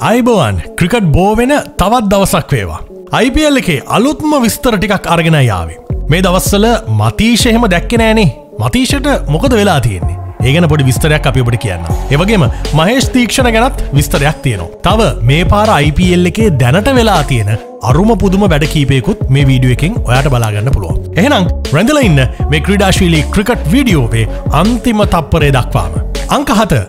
අයිබෝවන් ක්‍රිකට් බෝවෙන තවත් දවසක් වේවා. IPL එකේ අලුත්ම විස්තර ටිකක් අරගෙන යාවේ. මේ දවස්සල මතීශයහෙම දැක්කෙනෑනේ මතීෂට මොකද වෙලා තියෙන්නේ. ඒගන පොඩි විස්තරයක් අපි ඔබට කියන්න. ඒවගේම මහේෂ් තීක්ෂණ ගැනත් විස්තරයක් තියෙනවා. තව මේ පාර IPL එකේ දැනට වෙලා තියෙන අරුම පුදුම වැඩ කීපයකුත් මේ වීඩියෝ එකෙන් ඔයාට බලාගන්න පුළුවන්. එහෙනම් රැඳල ඉන්න මේ ක්‍රඩාශීලී ක්‍රිකට් වීඩියෝවේ අන්තිම තප්පරේ දක්වාම. අංක හත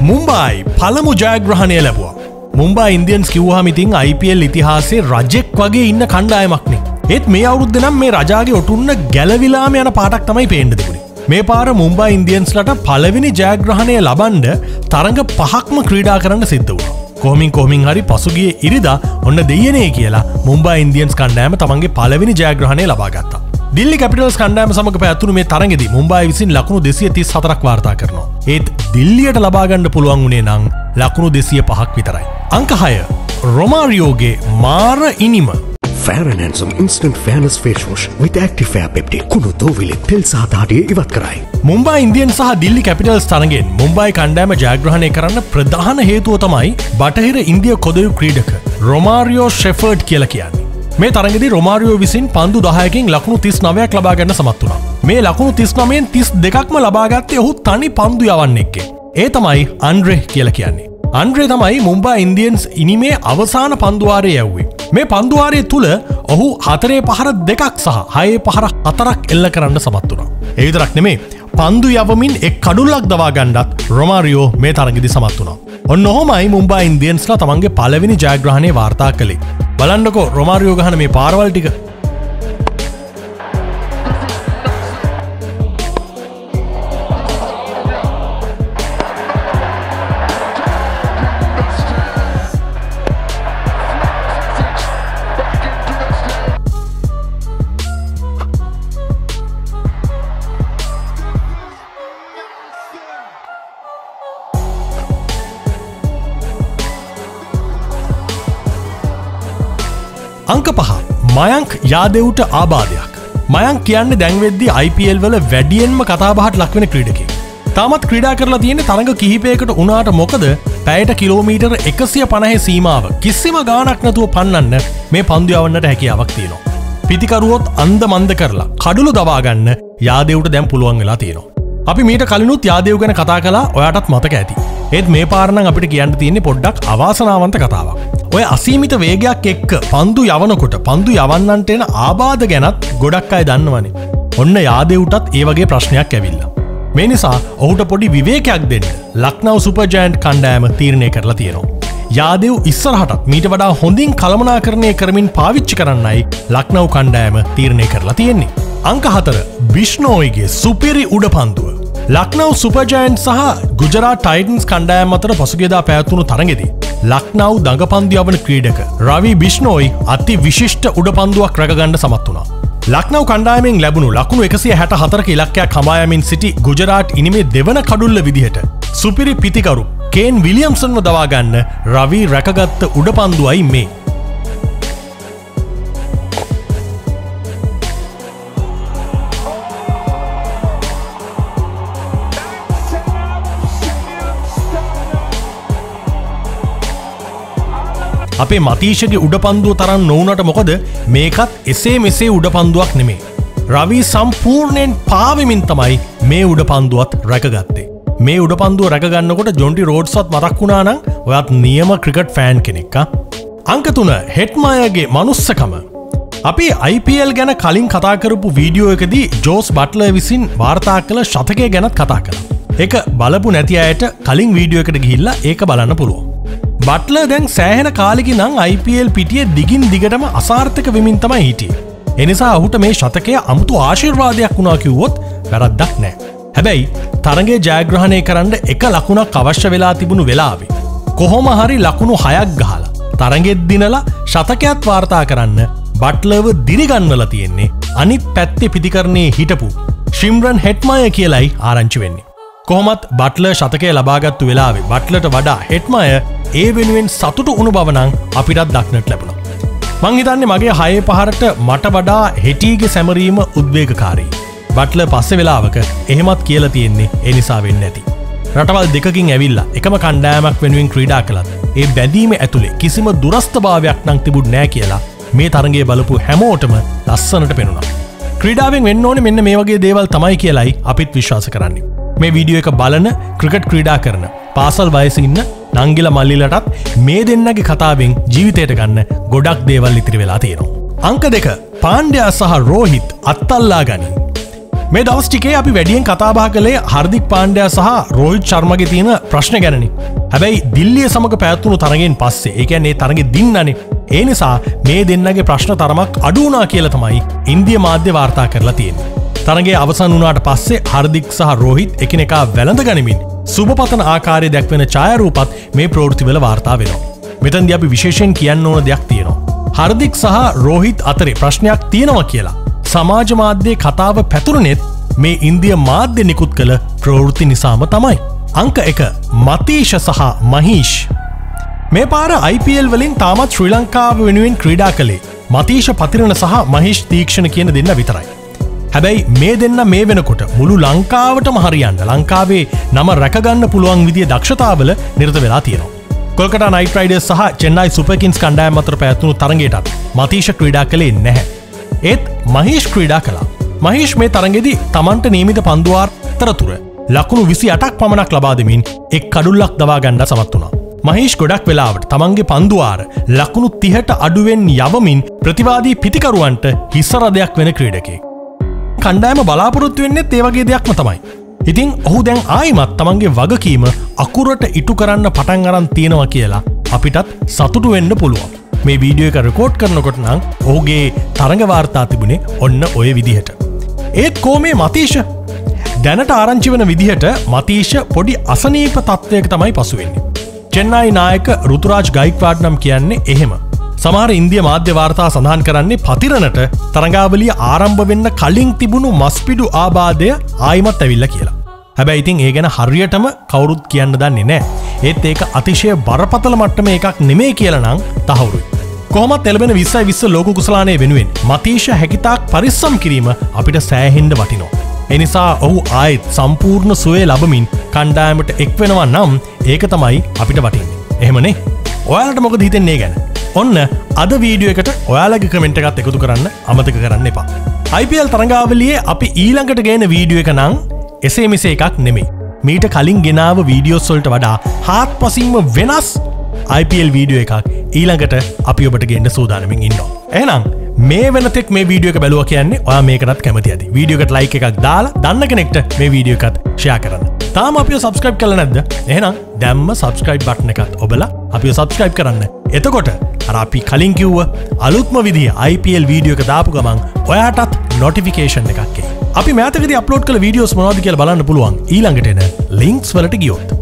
මුම්බයි පළමු ජයග්‍රහණය ලැබවා. මුම්බා ඉන්දියන්ස් කිව්හමිතින් IPL ඉතිහාසේ රජෙක් වගේ ඉන්න කණ්ඩායමක්නේ. ඒත් මේ අවුද්ධ නම් මේ රජාගේ ඔටුන්න ගැලවිලාම යන පාටක් තමයි පේන්ඩතිබුණි. මේ පාර මුම්බා ඉන්දියන්ස්ලට පලවෙනි ජයග්‍රහණය ලබන්ඩ තරඟ පහක්ම ක්‍රීඩා කරන්න සිද්ධ වුණ. කොමින් කොමින් හරි පසුගේ ඉරිදා ඔන්න දෙයනේ කියලා මුම්බා ඉන්දියන්ස් කණ්ඩෑම තමන්ගේ පලවෙනි ජයග්‍රහණය ලබාගත්තා. දිල්ලි කැපිටල්ස් කණ්ඩෑම සමඟ පැත්තුරු මේ තරගෙදි මුම්බයි විසින් ලකුණු දෙසිය තිස් හතරක් වාර්තා කරනවා. ඒත් දිල්ලියට ලබාගණ්ඩ පුළුවන් වුණේ නං ලකුණු දෙසිය පහක් විතරයි. අංකහය රොමාරියෝගේ මාර ඉනිම ෆෑරනැන්සම් ඉන්ස්ටන්ට ෆෑනස් ෆේෂෝෂ් විත ඇක්ටිෆෑ පෙප්ටි කුණු දෝවිලි තෙල් සාධාටය ඉවත් කරයි. මුම්බා ඉන්දියන් සහ දිල්ලි කැපිටල්ස් තරගෙන් මුම්බයි කණ්ඩෑම ජයග්‍රහණය කරන්න ප්‍රධාන හේතුව තමයි බටහිර ඉන්දිය කොදයු ක්‍රීඩක රොමාරියෝ ෂෙෆර්ඩ් කියල කියන්නේ. මේ තරගෙදි රොමාරියෝ විසින් පන්දු දහයකින් ලකුණු තිස් නවයක් ලබාගන්න සමත් වුණා. මේ ලකුණු තිස් නමයෙන් තිස් දෙකක්ම ලබාගත්තය ඔහු තනි පන්දු යවන්න එක්කේ. ඒ තමයි අන්ඩ්‍රෙ කියල කියන්නේ. අන්ඩ්‍රේ තමයි මුම්බා ඉන්දියන්ස් ඉනිමේ අවසාන පන්දුවාරය යැව්වේ. මේ පන්දුවාරය තුළ ඔහු හතරේ පහර දෙකක් සහ හයේ පහර හතරක් එල්ල කරන්න සමත් වුණා. එවිතරක් නෙමේ පන්දු යවමින් එක් කඩුල්ලක් දවා ගණ්ඩත් රොමාරියෝ මේ තරගෙදි සමත් වුණා. ඔන්න හොමයි මුම්බා ඉන්දියන්ස්ලා තමන්ගේ පලවෙනි ජයග්‍රහණය වාර්තා කළේ. බලන්නකෝ රොමාරියෝ ගහන මේ පාරවල්ටික අංක පහ මයංක් යාදෙව්ට ආබාධයක් මයන් කියන්න දැන්වෙද්දි IPL වල වැඩියෙන්ම කතාබහට ලක්වෙන ක්‍රඩකි. තමත් ක්‍රඩා කරලා තියෙන තරඟ කිහිපයකට උනාට මොකද පැයට කිලෝමීටර් එකසිය පණහ සීමාව කිසිම ගානක් නැතුව පන්නන්න මේ පන්දියවන්නට හැකියාවක් තියෙනවා. පිතිකරුවොත් අන්ද මන්ද කරලා කඩුළු දවාගන්න යාදෙව්ට දැම් පුළුවන් වෙලා තියෙනවා. අපි මීට කලිනුත් යාදයව ගැන කතා කලා ඔයාටත් මතක ඇති. ඒත් මේ පාරණ අපිට කියන්න තියෙන්නේ පොඩ්ඩක් අවාසනාවන්ත කතාවක්. ඔය අසීමිත වේගයක් එක්ක පන්දු යවනකොට පන්දු යවන්නන්ට එන ආබාධ ගැනත් ගොඩක් අය දන්නවනේ. ඔන්න යාදෙව්ටත් ඒ වගේ ප්‍රශ්නයක් ඇවිල්ල. මේ නිසා ඔහුට පොඩි විවේකයක් දෙන්න ලක්නව සුපජයන්ට් කණ්ඩෑම තීරණය කරලා තියෙනවා. යාදෙව් ඉස්සරහටත් මීට වඩා හොඳින් කළමනාකරණය කරමින් පාවිච්චි කරන්නයි ලක්නව් කණ්ඩෑම තීරණය කරලා තියෙන්නේ. අංක හතර බිෂ්නෝයිගේ සුපිරි උඩ පන්දුව. ලක්නව සුපජයන්් සහ ගුජරා ටයිටන්ස් කණ්ඩෑම් අතර පසුගේදා පැත්තුණු තරගෙදි. ලක්නව් දඟපන්දියවන ක්‍රීඩක රවි බිෂ්නෝයි අති විශිෂ්ට උඩ පන්දුවක් රැගගණඩ සමත් වුණා. ලක්නව කණ්ඩායමෙන් ලැබුණු ලකුණු එකසිය හැට හතරක ඉලක්කයක් හමායමින් සිටි ගුජරාට් ඉනිමේ දෙවන කඩුල්ල විදිහට. සුපිරි පිතිකරු කේන් විලියම්සන්ව දවාගන්න රවී රැකගත්ත උඩ පන්දුවයි මේ. අපේ මතීශගේ උඩ පන්දුව තරන් නොවනට මොකද මේකත් එසේ මෙසේ උඩ පන්දුවක් නෙමේ. රවී සම්පූර්ණයෙන් පාවිමින් තමයි මේ උඩ පන්දුවත් රැකගත්තේ. මේ උඩ පන්දුව රැකගන්නකොට ජොන්ටි රෝඩ්සත් මතක් වුණානං ඔයත් නියම ක්‍රිකට් ෆෑන් කෙනෙක්ක. අංකතුන හෙට්මායගේ මනුස්සකම. අපි IPL ගැන කලින් කතාකරපු වීඩියෝ එකදී ජෝස් බට්ල විසින් වාර්තා කළ ශතකය ගැනත් කතා කළ. එක බලපු නැති අයට කලින් වීඩියෝ එකට ගිහිල්ලා ඒක බලන්න පුළුවන්. බට්ල දැන් සෑහෙන කාලිකි නං IPL පිටිය දිගින් දිගටම අසාර්ථක වෙමින් තමයි හිටිය. එනිසා ඔහුට මේ ශතකය අමුතු ආශිර්වාදයක් වුණා කිව්වොත් වැරද්දක් නෑ. හැබැයි තරගේ ජයග්‍රහණය කරන්න එක ලකුණක් අවශ්‍ය වෙලා තිබුණු වෙලාවේ. කොහොම හරි ලකුණු හයක් ගහලා. තරගෙත් දිනලා ශතකයක් වාර්තා කරන්න බට්ලව දිරිගන්වල තියෙන්නේ අනිත් පැත්තෙ පිතිකරණය හිටපු. ශිම්රන් හෙට්මය කියලයි ආරංචි වෙන්නේ. කොහොමත් බට්ල ශතකය ලබාගත්තු වෙලාවේ බට්ලට වඩා හෙට්මය ඒ වෙනුවෙන් සතුටු උණු බවනං අපිටත් දක්නට ලැබුණ. මංහිතන්නේ මගේ හය පහරට මට වඩා හෙටීගේ සැමරීම උද්වේගකාරී. බට්ල පස්සෙ වෙලාවක එහෙමත් කියල තියෙන්නේ එනිසා වෙන්න ඇති. රටවල් දෙකින් ඇවිල්ලා එකම කණ්ඩෑමක් වෙනුවෙන් ක්‍රීඩා කළත් ඒ බැඳීම ඇතුළේ කිසිම දුරස්ථභාවයක් නං තිබුඩ් නෑ කියලා මේ තරගේ බලපු හැමෝටම ලස්සනට පෙනුණා. ක්‍රඩාවෙන් වෙන්න ඕන මෙන්න මේ වගේ දේවල් තමයි කියලයි අපිත් විශ්වාස කරන්නේ. මේ වීඩියෝ එක බලන ක්‍රිකට් ක්‍රීඩා කරන පාසල් වයස ඉන්න නංගිල මල්ලිලටත් මේ දෙන්නගේ කතාවෙන් ජීවිතයට ගන්න ගොඩක් දේවල් ඉතිරි වෙලා තියෙනවා. අංක දෙක පාණ්ඩයා සහ රෝහිත් අත්තල්ලා ගනී. මේ දවස්ටිකේ අපි වැඩියෙන් කතාබා කළේ හර්දික් පාණ්ඩයා සහ රෝහිත් චර්මග තියෙන ප්‍රශ්න ගැනනි. හැබැයි දිල්ලිය සමඟ පැත්තුණු තරගෙන් පස්සේ ඒකැන්නේ තරගෙ දින්නනේ ඒ නිසා මේ දෙන්නගේ ප්‍රශ්න තරමක් අඩුනා කියල තමයි ඉන්දිය මාධ්‍ය වාර්තා කරලා තියෙන. තරගේ අවසන් වනාට පස්සේ හර්දික් සහ රෝහිත් එකනෙකා වැළඳ ගනිමින් සුභපතන ආකාරය දැක්වෙන ඡායරූපත් මේ ප්‍රෝෘතිවල වාර්තා වෙනවා. මෙතන්ද අපි විශේෂයෙන් කියන්න ඕන දෙයක් තියෙනවා. හර්දික් සහ රෝහිත් අතරේ ප්‍රශ්නයක් තියෙනවා කියලා. සමාජ මාධ්‍යයේ කතාව පැතුරනෙත් මේ ඉන්දිය මාධ්‍ය නිකුත් කළ ප්‍රවෘත්ති නිසාම තමයි. අංක එක මතීෂ සහ මහිෂ්. මේ පාර IPL වලින් තාමත් ශ්‍රී ලංකාව වෙනුවෙන් ක්‍රීඩා කළේ මතීෂ පතිරණ සහ මහිෂ් තීක්ෂණ කියන දෙන්න විතරයි. හැබැයි මේ දෙන්න මේ වෙනකොට මුළු ලංකාවට මහරියන්න ලංකාවේ නම රැකගන්න පුළුවන් විදිිය දක්ෂතාවල නිර්ත වෙලා තියෙනවා. කොල්කට නයිටයිඩ සහ චෙන්නයි සුපකින්ස් කණ්ඩායම් අතර පැත්තුණු තරගේටත් මතීෂ ක්‍රීඩා කළේ නැහැ. ඒත් මහිෂ් ක්‍රීඩා කලා. මහිෂ් මේ තරගෙදි තමන්ට නීමිත පන්දුවාර් තරතුර ලකුණු විසි අටක් පමණක් ලබාදමින් එක් කඩුල්ලක් දවා ගණ්ඩ සමත් වුණා. මහිෂ් ගොඩක් වෙලාවට තමන්ගේ පන්දුවාර ලකුණු තිහට අඩුවෙන් යවමින් ප්‍රතිවාදී පිතිකරුවන්ට හිස්සරදයක් වෙන ක්‍රීඩකේ. කණ්ඩෑම බලාපොරොත්තු වෙන්නේ ඒවගේ දෙයක්ම තමයි. ඉතින් ඔහු දැන් ආයිමත් තමන්ගේ වගකීම අකුරට ඉටු කරන්න පටන් අරන් තියෙනවා කියලා අපිටත් සතුටු වෙන්න පුළුවන්. මේ වීඩියෝ එක රකෝඩ් කරනකොට නම් ඕගේ තරඟවාර්තා තිබුණේ ඔන්න ඔය විදිහට. ඒත් කෝමේ මතීෂ දැනට ආරංචි වන විදිහට මතීෂ පොඩි අසනීප තත්ත්වයක තමයි පසුවෙන්නේ. චෙන්නයි නායක රුතුරාජ් ගයික්වාඩ් නම් කියන්නේ එහෙම. සමහර ඉන්දිය මාධ්‍ය වාර්තා සඳහන් කරන්නේ පතිරණට තරඟාවලිය ආරම්භ වෙන්න කලින් තිබුණු මස්පිඩු ආබාධය ආයිමත් ඇවිල්ල කියලා. හැබැයි ඉතින් ඒ ගැන හරියටම කවුරුත් කියන්න දන්නේ නෑ. ඒත් ඒක අතිශය බරපතල මට්ටම එකක් නෙමේ කියලනං තහවුරුයි. කොහමත් එලබෙන විස්සයි විස්ස ලෝක කුසලානය වෙනුවෙන් මතීෂ හැකිතාක් පරිස්සම් කිරීම අපිට සෑහෙන්ඩ වටිනෝ. එනිසා ඔහු ආයෙත් සම්පූර්ණ සුවේ ලබමින් කණ්ඩායමට එක්වෙනවා නම් ඒක තමයි අපිට වටින්නේ. එහෙමනේ ඔයාලට මොකද හිතෙන්නේ ගැන. ඔන්න අද වීඩියෝ එකට ඔයාලගේ කමෙන්ට් එකත් එකතු කරන්න අමතක කරන්න එපා. IPL තරඟාවලියේ අපි ඊළඟට ගේන වීඩියෝ එක නං එසේ මෙසේ එකක් නෙමේ. මීට කලින් ගෙනාව වීඩියෝස්වල්ට වඩා හාත් පසීම වෙනස් IPL වීඩියෝ එකක් ඊළඟට අපි ඔබට ගෙන්න්න සූදානමින් ඉන්නවා. එනම් මේ වෙනතෙක් මේ වීඩියෝක බැලුව කියන්නේ ඔයා මේකටත් කැමති ඇති වීඩියෝකට ලයික එකක් දාලා දන්න කෙනෙක්ට මේ වීඩියෝකත් ෂයා කරන්න තාම අපිය සබස්ක්‍රයිබ් කල නැද්ද එහෙනම් දැම්ම සබස්ක්‍රයිබ් බට්න එකත් ඔබලා අපිය සබස්ක්‍රයිබ් කරන්න එතකොට අරපි කලින් කිව්ව අලුත්ම විදි IPL වීඩියෝක දාපු ගමන් ඔයාටත් නොටිෆිකේෂන් එකක්ේ අපි මෑතකද අපලෝඩ් කළ වීඩියෝස් මොවාද කියල බලන්න පුළුවන්. ඊළඟට එන ලිංක්ස් වලට ගියොත්.